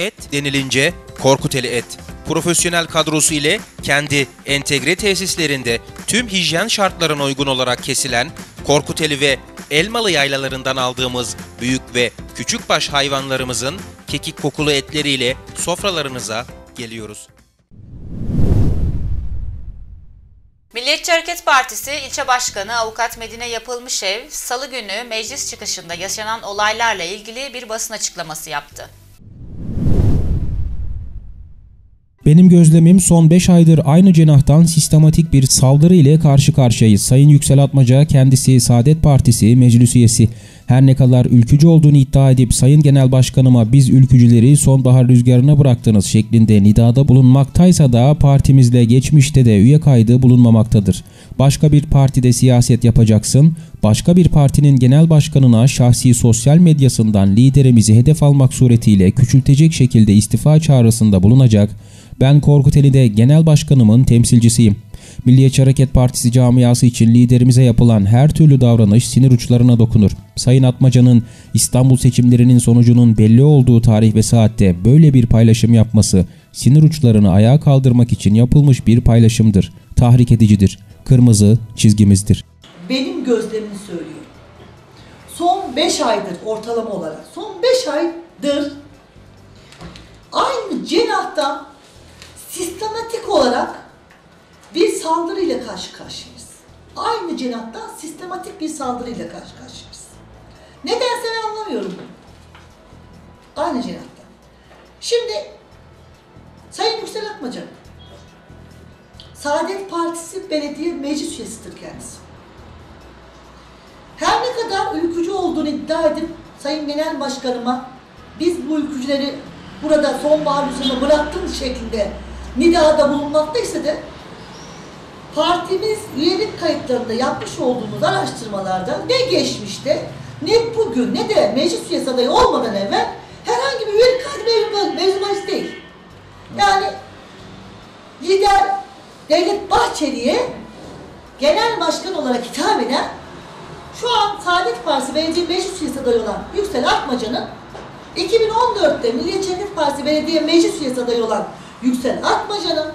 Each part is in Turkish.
Et denilince Korkuteli Et. Profesyonel kadrosu ile kendi entegre tesislerinde tüm hijyen şartlarına uygun olarak kesilen Korkuteli ve Elmalı yaylalarından aldığımız büyük ve küçükbaş hayvanlarımızın kekik kokulu etleriyle sofralarınıza geliyoruz. Milliyetçi Hareket Partisi ilçe başkanı avukat Medine Yapılmışev, salı günü meclis çıkışında yaşanan olaylarla ilgili bir basın açıklaması yaptı. Benim gözlemim son 5 aydır aynı cenahtan sistematik bir saldırı ile karşı karşıyayız. Sayın Yüksel Atmaca kendisi Saadet Partisi meclis üyesi. Her ne kadar ülkücü olduğunu iddia edip Sayın Genel Başkanıma biz ülkücüleri sonbahar rüzgarına bıraktınız şeklinde nidada bulunmaktaysa da partimizle geçmişte de üye kaydı bulunmamaktadır. Başka bir partide siyaset yapacaksın, başka bir partinin genel başkanına şahsi sosyal medyasından liderimizi hedef almak suretiyle küçültecek şekilde istifa çağrısında bulunacak, ben Korkuteli'de genel başkanımın temsilcisiyim. Milliyetçi Hareket Partisi camiası için liderimize yapılan her türlü davranış sinir uçlarına dokunur. Sayın Atmaca'nın İstanbul seçimlerinin sonucunun belli olduğu tarih ve saatte böyle bir paylaşım yapması sinir uçlarını ayağa kaldırmak için yapılmış bir paylaşımdır. Tahrik edicidir. Kırmızı çizgimizdir. Benim gözlemimi söylüyorum. Son 5 aydır ortalama olarak, son 5 aydır sistematik olarak bir saldırıyla karşı karşıyayız. Aynı cenahtan sistematik bir saldırıyla karşı karşıyayız. Nedense ben anlamıyorum bunu. Aynı cenahtan. Şimdi Sayın Yüksel Akmaca Saadet Partisi Belediye Meclis Üyesidir kendisi. Her ne kadar ülkücü olduğunu iddia edip Sayın Genel Başkanıma biz bu ülkücüleri burada sonbahar üzerine bıraktığımız şeklinde nidada bulunmaktaysa da partimiz üyelik kayıtlarında yapmış olduğumuz araştırmalarda ne geçmişte ne bugün ne de meclis üyesi adayı olmadan evvel herhangi bir üyelik kaydı mevzu değil. Yani lider Devlet Bahçeli'ye genel başkan olarak hitap eden şu an Saadet Partisi Belediye Meclis Üyesi adayı olan Yüksel Akmaca'nın 2014'te Milliyetçi Hareket Partisi Belediye Meclis Üyesi adayı olan Yüksel Akmaca'nın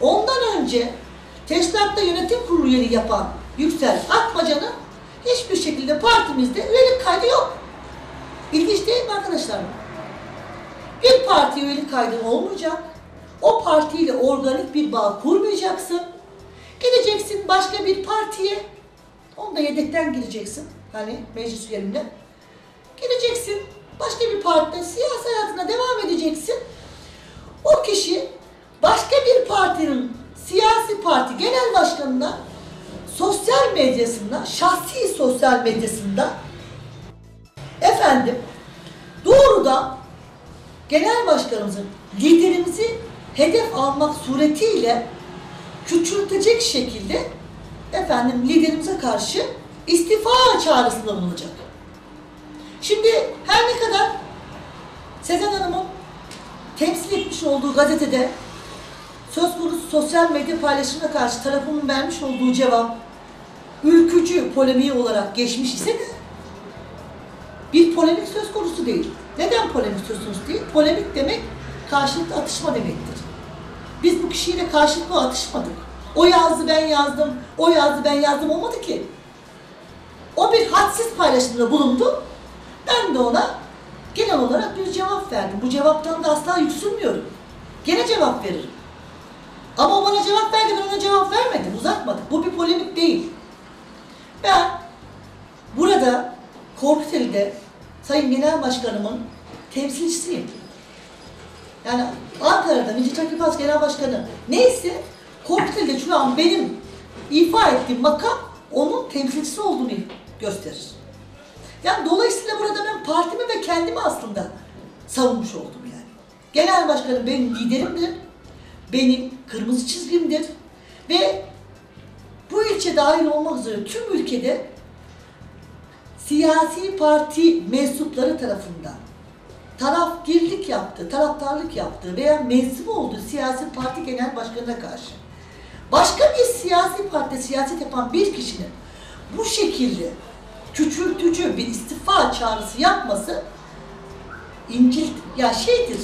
ondan önce Teşkilatta yönetim kurulu üyeliği yapan Yüksel Akmaca'nın hiçbir şekilde partimizde üyelik kaydı yok. İlginç değil mi arkadaşlar? Bir parti üyelik kaydın olmayacak. O partiyle organik bir bağ kurmayacaksın. Gideceksin başka bir partiye. Onu da yedekten gireceksin. Hani meclis üyeliğinde. Gideceksin. Başka bir partide siyasi hayatına devam edeceksin. O kişi başka bir partinin siyasi parti genel başkanına sosyal medyasında, şahsi sosyal medyasında efendim doğrudan genel başkanımızın liderimizi hedef almak suretiyle küçültecek şekilde efendim liderimize karşı istifa çağrısında bulunacak. Şimdi her ne kadar Sezen Hanım'ın temsil etmiş olduğu gazetede söz konusu sosyal medya paylaşımına karşı tarafının vermiş olduğu cevap ülkücü polemiği olarak geçmiş ise de bir polemik söz konusu değil. Neden polemik söz konusu değil? Polemik demek karşılıklı atışma demektir. Biz bu kişiyle karşılıklı atışmadık. O yazdı ben yazdım, o yazdı ben yazdım olmadı ki. O bir hadsiz paylaşımda bulundu. Ben de ona genel olarak bir cevap verdim. Bu cevaptan da asla yüksülmüyorum. Gene cevap veririm. Ama o bana cevap verdi, ben ona cevap vermedim, uzatmadık. Bu bir polemik değil. Ben burada Korkuteli'de Sayın Genel Başkanımın temsilcisiyim. Yani Ankara'da Hareket Partisi Genel Başkanı neyse Korkuteli'de şu an benim ifa ettiğim makam onun temsilcisi olduğunu gösterir. Yani dolayısıyla burada ben partimi ve kendimi aslında savunmuş oldum yani. Genel başkanım benim liderimdir benim kırmızı çizgimdir. Ve bu ilçe dahil olmak üzere tüm ülkede siyasi parti mensupları tarafından tarafgirlik yaptığı, taraftarlık yaptığı veya mensup olduğu siyasi parti genel başkanına karşı başka bir siyasi parti siyaset yapan bir kişinin bu şekilde küçültücü bir istifa çağrısı yapması incil ya şeydir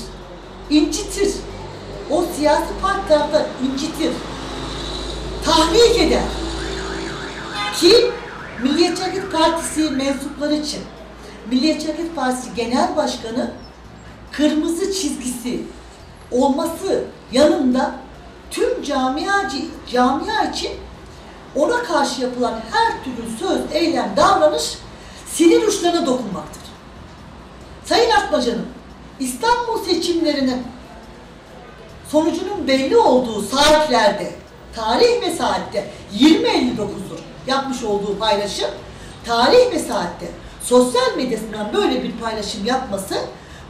incitir. O siyasi parti incitir. Tahrik eder. Ki Milliyetçi Hareket Partisi mensupları için Milliyetçi Hareket Partisi Genel Başkanı kırmızı çizgisi olması yanında tüm camiacı, camia için ona karşı yapılan her türlü söz, eylem, davranış sinir uçlarına dokunmaktır. Sayın Atmaca'nın İstanbul seçimlerinin sonucunun belli olduğu saatlerde, tarih ve saatte 20.59'dur yapmış olduğu paylaşım, tarih ve saatte sosyal medyasından böyle bir paylaşım yapması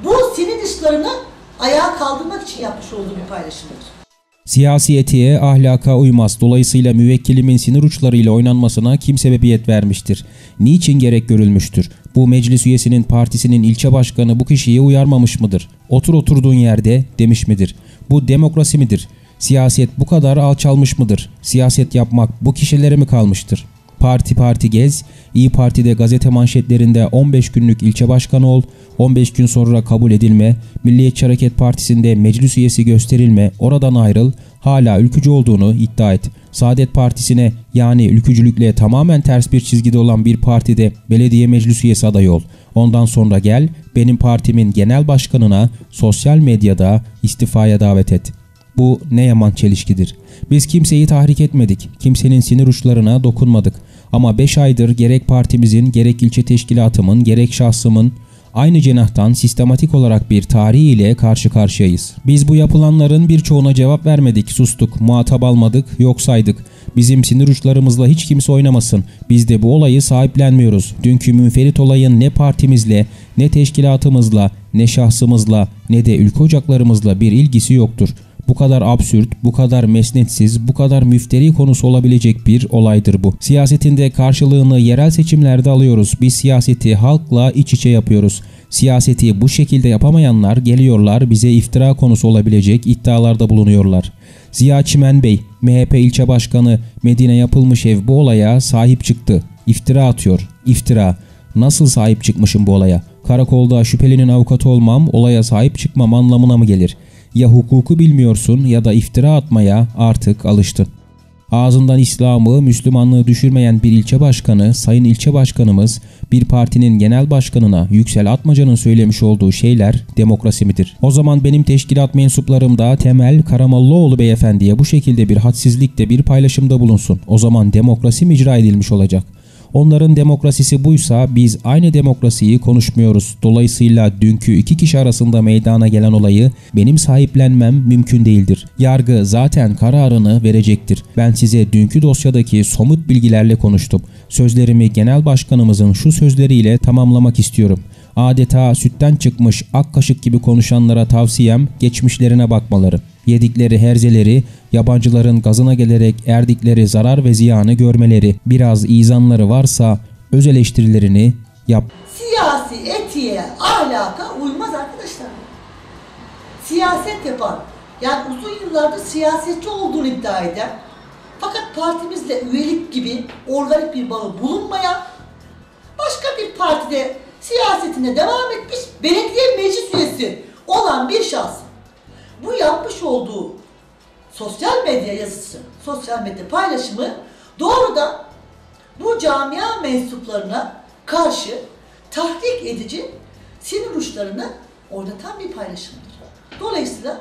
bu sinir dışlarını ayağa kaldırmak için yapmış olduğu bir paylaşımdır. Siyasi etiğe, ahlaka uymaz. Dolayısıyla müvekkilimin sinir uçlarıyla oynanmasına kim sebebiyet vermiştir? Niçin gerek görülmüştür? Bu meclis üyesinin partisinin ilçe başkanı bu kişiyi uyarmamış mıdır? Otur oturduğun yerde demiş midir? Bu demokrasi midir? Siyaset bu kadar alçalmış mıdır? Siyaset yapmak bu kişilere mi kalmıştır? Parti parti gez, İyi Parti'de gazete manşetlerinde 15 günlük ilçe başkanı ol, 15 gün sonra kabul edilme, Milliyetçi Hareket Partisi'nde meclis üyesi gösterilme, oradan ayrıl, hala ülkücü olduğunu iddia et. Saadet Partisi'ne yani ülkücülükle tamamen ters bir çizgide olan bir partide belediye meclis üyesi adayı ol. Ondan sonra gel benim partimin genel başkanına sosyal medyada istifaya davet et. Bu ne yaman çelişkidir. Biz kimseyi tahrik etmedik. Kimsenin sinir uçlarına dokunmadık. Ama 5 aydır gerek partimizin, gerek ilçe teşkilatımın, gerek şahsımın aynı cenahtan sistematik olarak bir tarih ile karşı karşıyayız. Biz bu yapılanların birçoğuna cevap vermedik, sustuk, muhatap almadık, yok saydık. Bizim sinir uçlarımızla hiç kimse oynamasın. Biz de bu olayı sahiplenmiyoruz. Dünkü münferit olayın ne partimizle, ne teşkilatımızla, ne şahsımızla, ne de ülke ocaklarımızla bir ilgisi yoktur. Bu kadar absürt, bu kadar mesnetsiz, bu kadar müfteri konusu olabilecek bir olaydır bu. Siyasetinde karşılığını yerel seçimlerde alıyoruz. Biz siyaseti halkla iç içe yapıyoruz. Siyaseti bu şekilde yapamayanlar geliyorlar bize iftira konusu olabilecek iddialarda bulunuyorlar. Ziya Çimen Bey, MHP ilçe başkanı Medine yapılmış ev bu olaya sahip çıktı. İftira atıyor. İftira. Nasıl sahip çıkmışım bu olaya? Karakolda şüphelinin avukatı olmam olaya sahip çıkmam anlamına mı gelir? Ya hukuku bilmiyorsun ya da iftira atmaya artık alıştın. Ağzından İslam'ı, Müslümanlığı düşürmeyen bir ilçe başkanı, sayın ilçe başkanımız, bir partinin genel başkanına Yüksel Atmaca'nın söylemiş olduğu şeyler demokrasi midir? O zaman benim teşkilat mensuplarım da Temel Karamallıoğlu beyefendiye bu şekilde bir hadsizlikte bir paylaşımda bulunsun. O zaman demokrasi mi icra edilmiş olacak? Onların demokrasisi buysa biz aynı demokrasiyi konuşmuyoruz. Dolayısıyla dünkü iki kişi arasında meydana gelen olayı benim sahiplenmem mümkün değildir. Yargı zaten kararını verecektir. Ben size dünkü dosyadaki somut bilgilerle konuştum. Sözlerimi genel başkanımızın şu sözleriyle tamamlamak istiyorum. Adeta sütten çıkmış ak kaşık gibi konuşanlara tavsiyem geçmişlerine bakmaları. Yedikleri herzeleri, yabancıların gazına gelerek erdikleri zarar ve ziyanı görmeleri, biraz izanları varsa öz eleştirilerini yap. Siyasi etiğe, ahlaka uymaz arkadaşlar. Siyaset yapan, yani uzun yıllardır siyasetçi olduğunu iddia eden, fakat partimizle üyelik gibi organik bir bağı bulunmayan, başka bir partide siyasetine devam etmiş belediye meclis üyesi olan bir şahs bu yapmış olduğu sosyal medya yazısı, sosyal medya paylaşımı doğrudan bu camia mensuplarına karşı tahrik edici sinir uçlarını oynatan bir paylaşımdır. Dolayısıyla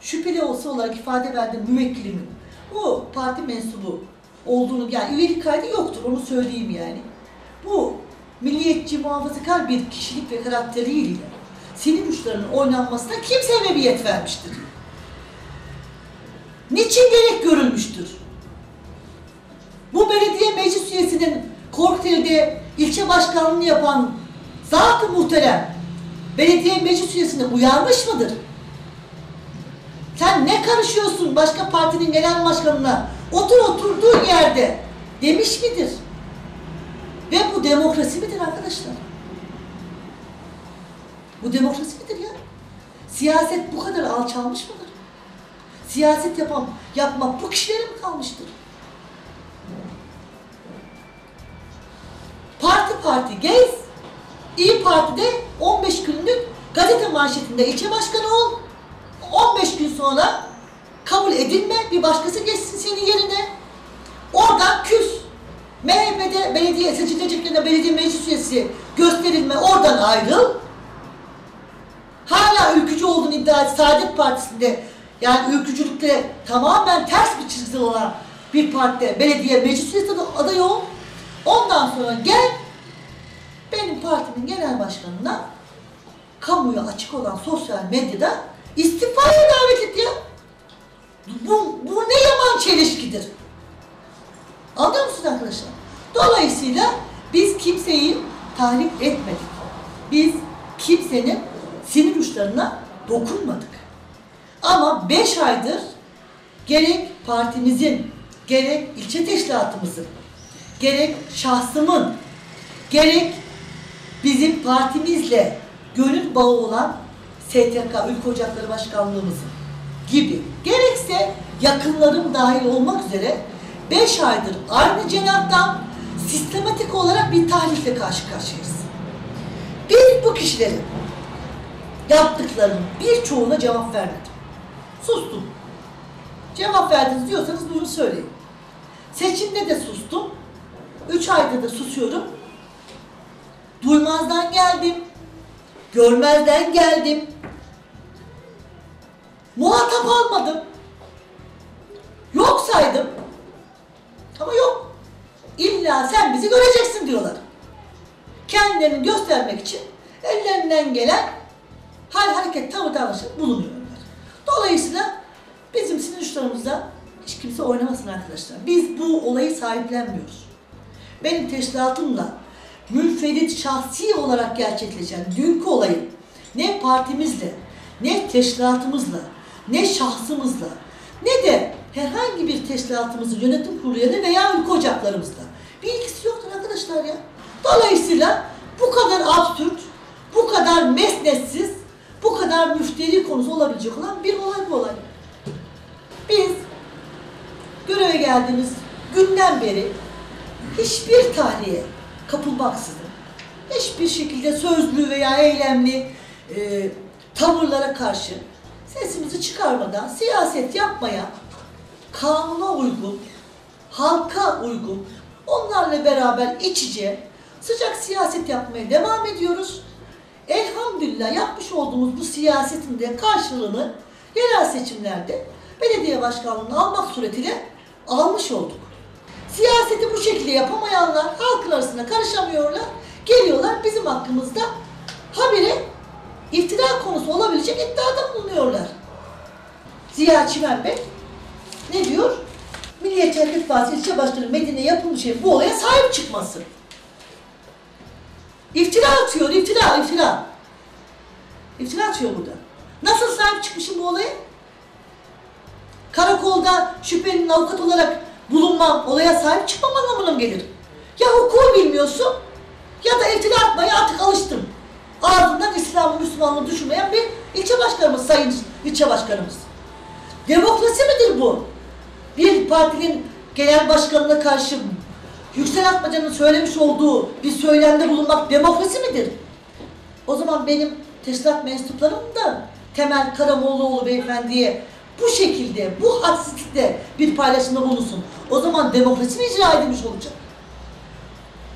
şüpheli olsa olarak ifade verdiğim müvekkilimin bu parti mensubu olduğunu yani üyelik kaydı yoktur onu söyleyeyim yani. Bu milliyetçi muhafazakar bir kişilik ve karakteriyle sinir uçlarının oynanmasına kim sebebiyet vermiştir? Niçin gerek görülmüştür? Bu belediye meclis üyesinin Korkuteli'de ilçe başkanlığını yapan zat-ı muhterem belediye meclis üyesini uyarmış mıdır? Sen ne karışıyorsun başka partinin genel başkanına? Otur oturduğun yerde demiş midir? Ve bu demokrasi midir arkadaşlar? Bu demokrasi midir ya? Siyaset bu kadar alçalmış mıdır? Siyaset yapan, yapmak bu kişilere mi kalmıştır? Parti parti gez, İyi Parti'de 15 günlük gazete manşetinde ilçe başkanı ol. sonra kabul edilme, bir başkası geçsin senin yerine. Oradan küs. MHP'de belediye seçileceklerinde belediye meclis üyesi gösterilme, oradan ayrıl. Hala ülkücü olduğunu iddia et, Saadet Partisi'nde yani ülkücülükte tamamen ters bir çizgi olan bir partide belediye meclis üyesi adayı ol. Ondan sonra gel benim partimin genel başkanına kamuya açık olan sosyal medyada istifaya davet et ya. Bu, bu ne yaman çelişkidir. Anlıyor musunuz arkadaşlar? Dolayısıyla biz kimseyi tahrip etmedik. Biz kimsenin sinir uçlarına dokunmadık. Ama beş aydır gerek partimizin, gerek ilçe teşkilatımızın, gerek şahsımın, gerek bizim partimizle gönül bağı olan STK, Ülke Ocakları Başkanlığımızın gibi, gerekse yakınlarım dahil olmak üzere 5 aydır aynı cenahtan sistematik olarak bir tahlifle karşı karşıyayız. Biz bu kişilerin yaptıklarının birçoğuna cevap vermedim. Sustum. Cevap verdiniz diyorsanız bunu söyleyin. Seçimde de sustum. Üç ayda da susuyorum. Duymazdan geldim. Görmezden geldim. Muhatap almadım. Yok saydım. Ama yok. İlla sen bizi göreceksin diyorlar. Kendilerini göstermek için ellerinden gelen hal hareket tavır davranışında bulunuyorlar. Dolayısıyla bizim sinir uçlarımızda hiç kimse oynamasın arkadaşlar. Biz bu olayı sahiplenmiyoruz. Benim teşkilatımla münferit şahsi olarak gerçekleşen dünkü olayı ne partimizle, ne teşkilatımızla, ne şahsımızla, ne de herhangi bir teşkilatımızın yönetim kurulu üyeleri veya ülke ocaklarımızla bir ilgisi yoktur arkadaşlar ya. Dolayısıyla bu kadar absürt, bu kadar mesnetsiz, kadar müşteri konusu olabilecek olan bir olay bu olay. Biz göreve geldiğimiz günden beri hiçbir tahliye kapılmaksızın, hiçbir şekilde sözlü veya eylemli e, tavırlara karşı sesimizi çıkarmadan siyaset yapmaya kanuna uygun, halka uygun, onlarla beraber iç içe sıcak siyaset yapmaya devam ediyoruz. Elhamdülillah yapmış olduğumuz bu siyasetin de karşılığını yerel seçimlerde belediye başkanlığını almak suretiyle almış olduk. Siyaseti bu şekilde yapamayanlar halkın arasında karışamıyorlar. Geliyorlar bizim hakkımızda habire iftira konusu olabilecek iddiada bulunuyorlar. Ziya Çimen Bey ne diyor? Milliyetçi Hareket Partisi ilçe başkanı Medine yapılmış bu olaya sahip çıkması. İftira atıyor, iftira, iftira. İftira atıyor burada. Nasıl sahip çıkmışım bu olaya? Karakolda şüphelinin avukat olarak bulunmam, olaya sahip çıkmam anlamına mı gelir? Ya hukuku bilmiyorsun ya da iftira atmaya artık alıştım. Ağzından İslam'ı, Müslümanlığı düşürmeyen bir ilçe başkanımız, sayın ilçe başkanımız. Demokrasi midir bu? Bir partinin genel başkanına karşı Yüksel Atmaca'nın söylemiş olduğu bir söylemde bulunmak demokrasi midir? O zaman benim teşkilat mensuplarım da Temel Karamoğluoğlu beyefendiye bu şekilde, bu hadsizlikte bir paylaşımda bulunsun. O zaman demokrasi mi icra edilmiş olacak?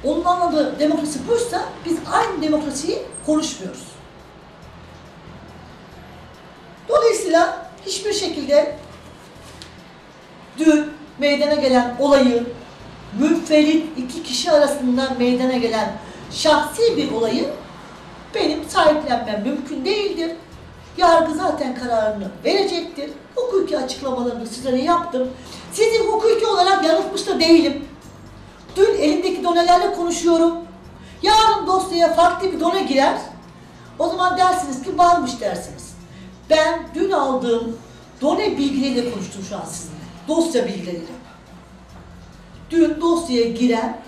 Onun anladığı demokrasi buysa biz aynı demokrasiyi konuşmuyoruz. Dolayısıyla hiçbir şekilde dün meydana gelen olayı münferit iki kişi arasında meydana gelen şahsi bir olayı benim sahiplenmem mümkün değildir. Yargı zaten kararını verecektir. Hukuki açıklamalarını sizlere yaptım. Sizi hukuki olarak yanıltmış da değilim. Dün elimdeki donelerle konuşuyorum. Yarın dosyaya farklı bir done girer. O zaman dersiniz ki varmış dersiniz. Ben dün aldığım done bilgileriyle konuştum şu an sizinle. Dosya bilgileriyle. Dün dosyaya giren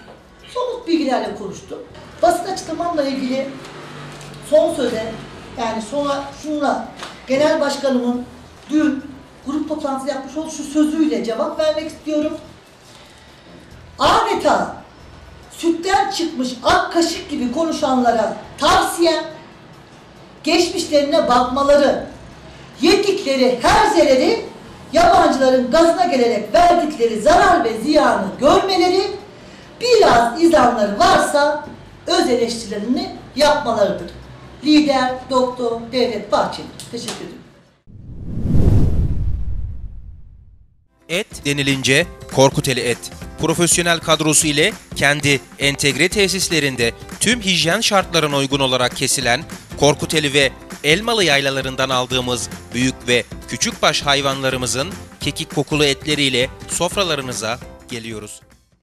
somut bilgilerle konuştum. Basın açıklamamla ilgili son söze yani sonra şunla genel başkanımın dün grup toplantısı yapmış olduğu şu sözüyle cevap vermek istiyorum. Adeta sütten çıkmış ak kaşık gibi konuşanlara tavsiyem geçmişlerine bakmaları, yedikleri her zereri yabancıların gazına gelerek verdikleri zarar ve ziyanı görmeleri biraz izanları varsa öz eleştirilerini yapmalarıdır. Lider Doktor Devlet Bahçeli. Teşekkür ederim. Et denilince Korkuteli Et. Profesyonel kadrosu ile kendi entegre tesislerinde tüm hijyen şartlarına uygun olarak kesilen Korkuteli ve Elmalı yaylalarından aldığımız büyük ve küçükbaş hayvanlarımızın kekik kokulu etleriyle sofralarınıza geliyoruz.